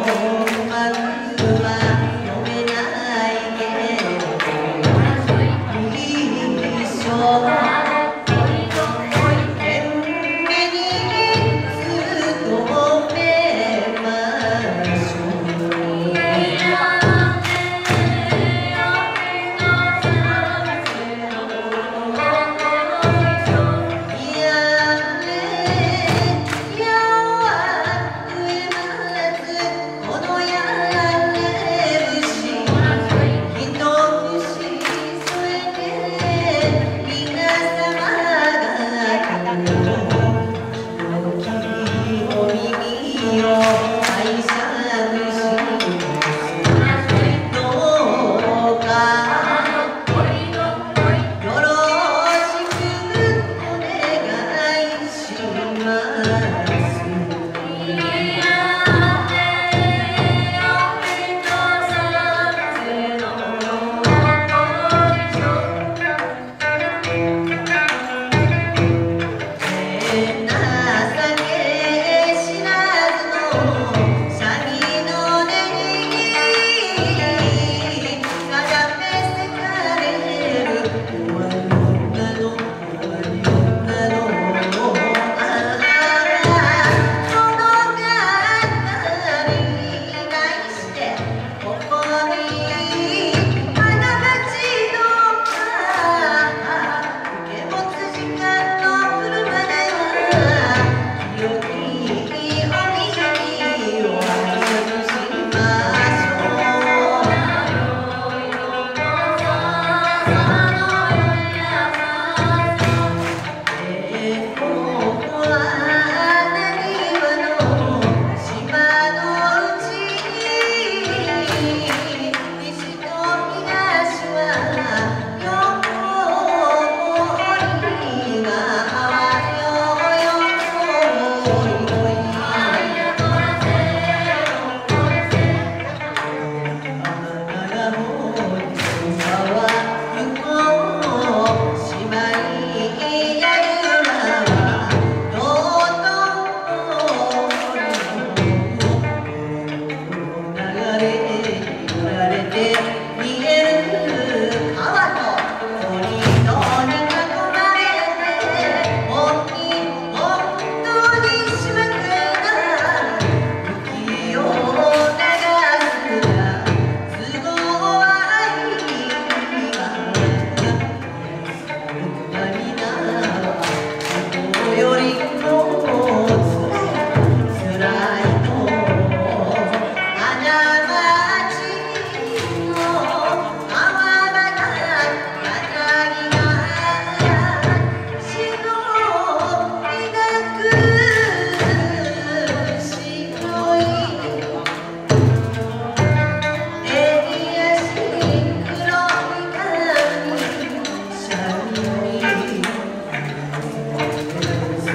يوم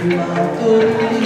You are the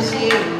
嬉しい。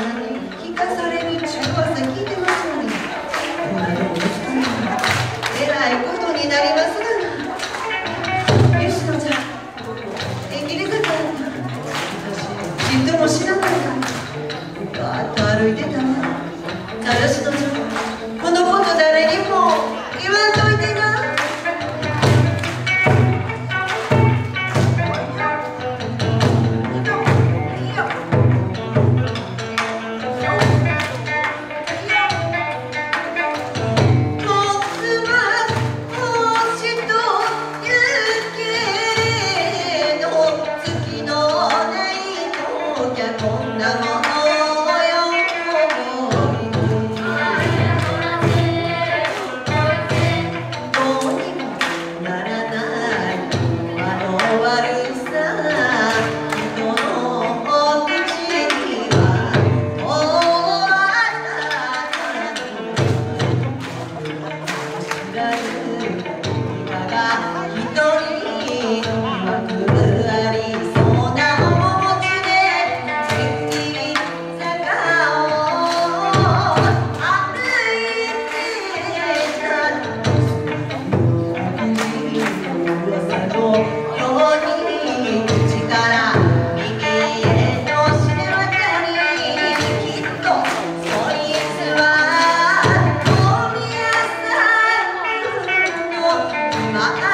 아,